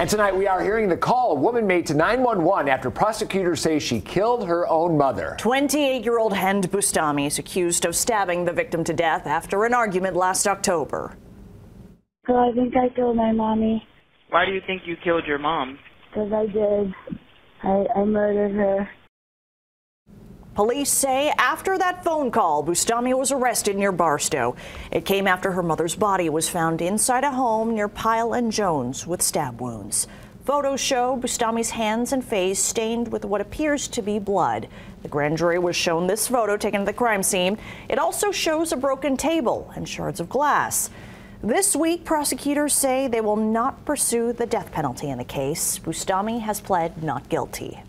And tonight we are hearing the call a woman made to 911 after prosecutors say she killed her own mother. 28 year old Hind Bustami is accused of stabbing the victim to death after an argument last October. So I think I killed my mommy. Why do you think you killed your mom? Because I did. I, I murdered her. Police say after that phone call, Bustami was arrested near Barstow. It came after her mother's body was found inside a home near Pyle and Jones with stab wounds. Photos show Bustami's hands and face stained with what appears to be blood. The grand jury was shown this photo taken at the crime scene. It also shows a broken table and shards of glass. This week, prosecutors say they will not pursue the death penalty in the case. Bustami has pled not guilty.